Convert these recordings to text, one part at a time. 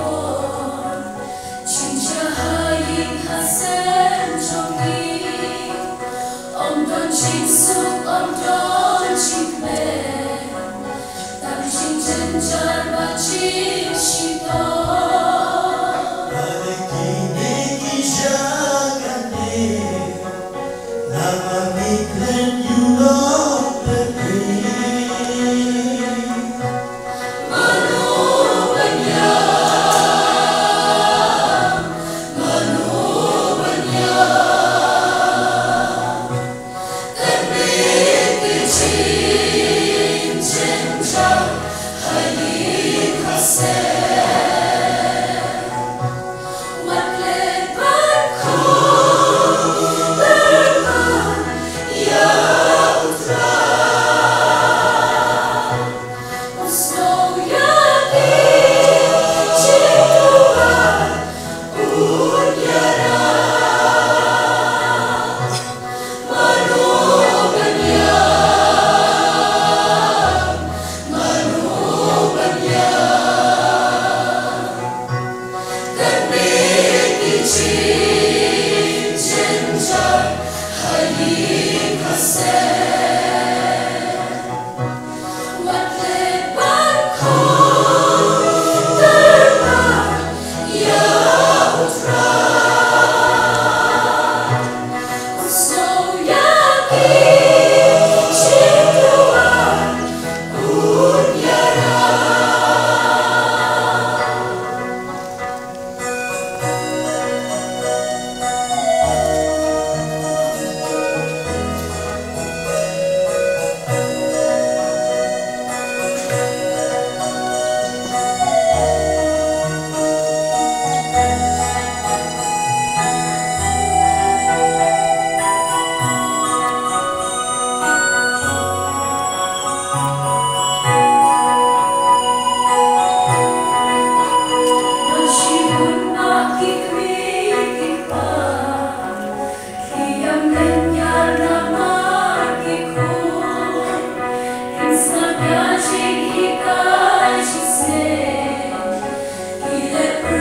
我，今朝一盼，生中年，望断情愫，望断情缘，但心真正。Heilige Seele.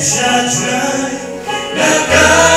Shaddai, Nagai.